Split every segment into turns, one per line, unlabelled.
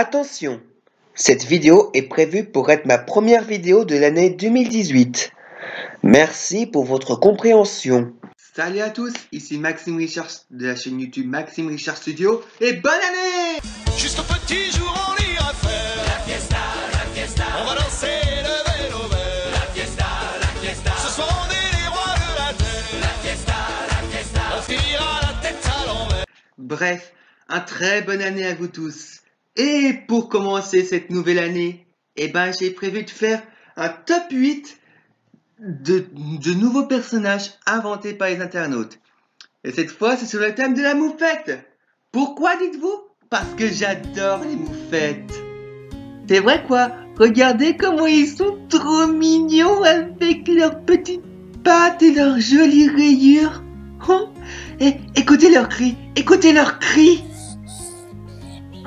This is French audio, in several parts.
Attention, cette vidéo est prévue pour être ma première vidéo de l'année 2018. Merci pour votre compréhension.
Salut à tous, ici Maxime Richard de la chaîne YouTube Maxime Richard Studio et bonne année!
Juste un petit jour on ira faire. La fiesta, la fiesta. On va danser le vélo vert. La fiesta, la fiesta. Ce soir on est les rois de la terre. La fiesta, la fiesta. On finira la tête à l'envers.
Bref, un très bonne année à vous tous. Et pour commencer cette nouvelle année, eh ben j'ai prévu de faire un top 8 de, nouveaux personnages inventés par les internautes. Et cette fois, c'est sur le thème de la moufette. Pourquoi dites-vous? Parce que j'adore les moufettes. C'est vrai quoi? Regardez comment ils sont trop mignons avec leurs petites pattes et leurs jolies rayures. Oh, et écoutez leurs cris, écoutez leurs cris.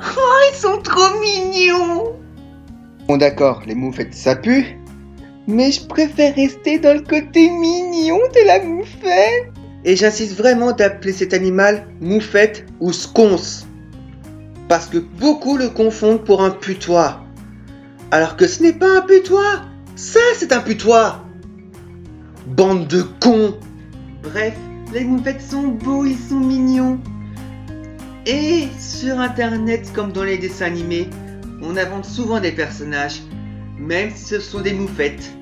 Oh, ils sont trop mignons. Bon d'accord, les moufettes ça pue, mais je préfère rester dans le côté mignon de la moufette. Et j'insiste vraiment d'appeler cet animal moufette ou sconce. Parce que beaucoup le confondent pour un putois. Alors que ce n'est pas un putois. Ça, c'est un putois. Bande de cons. Bref, les moufettes sont beaux, ils sont mignons. Et sur internet, comme dans les dessins animés, on invente souvent des personnages, même si ce sont des moufettes.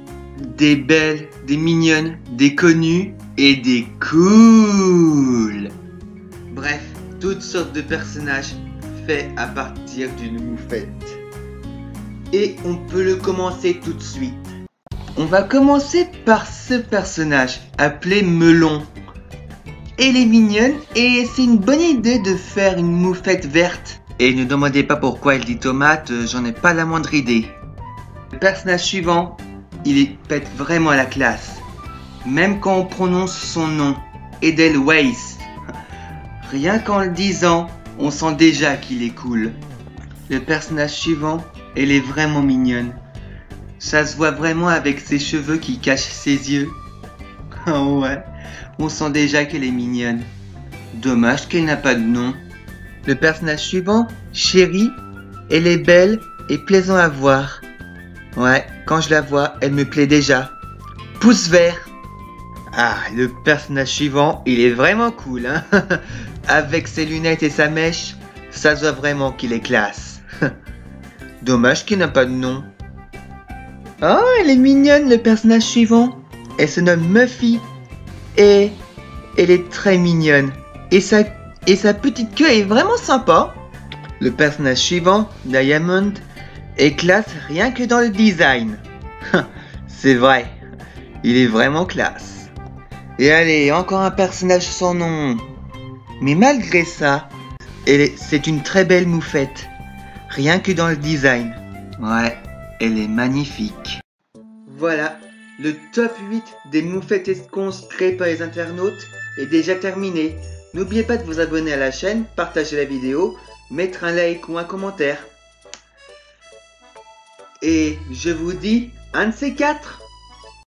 Des belles, des mignonnes, des connues et des cool. Bref, toutes sortes de personnages faits à partir d'une moufette. Et on peut le commencer tout de suite. On va commencer par ce personnage appelé Melon. Elle est mignonne et c'est une bonne idée de faire une moufette verte. Et ne demandez pas pourquoi elle dit tomate, euh, j'en ai pas la moindre idée. Le personnage suivant, il pète vraiment la classe. Même quand on prononce son nom, Edelweiss. Rien qu'en le disant, on sent déjà qu'il est cool. Le personnage suivant, elle est vraiment mignonne. Ça se voit vraiment avec ses cheveux qui cachent ses yeux. Ouais, on sent déjà qu'elle est mignonne. Dommage qu'elle n'a pas de nom. Le personnage suivant, Chérie, elle est belle et plaisant à voir. Ouais, quand je la vois, elle me plaît déjà. Pouce vert. Ah, le personnage suivant, il est vraiment cool, hein Avec ses lunettes et sa mèche, ça se voit vraiment qu'il est classe. Dommage qu'il n'a pas de nom. Oh, elle est mignonne, le personnage suivant. Elle se nomme Muffy. Et elle est très mignonne. Et sa, et sa petite queue est vraiment sympa. Le personnage suivant, Diamond, est classe rien que dans le design. C'est vrai, il est vraiment classe. Et allez, encore un personnage sans nom. Mais malgré ça, c'est une très belle moufette. Rien que dans le design. Ouais, elle est magnifique. Voilà, le top 8 des moufettes esconces créées par les internautes est déjà terminé. N'oubliez pas de vous abonner à la chaîne, partager la vidéo, mettre un like ou un commentaire. Et je vous dis un de ces quatre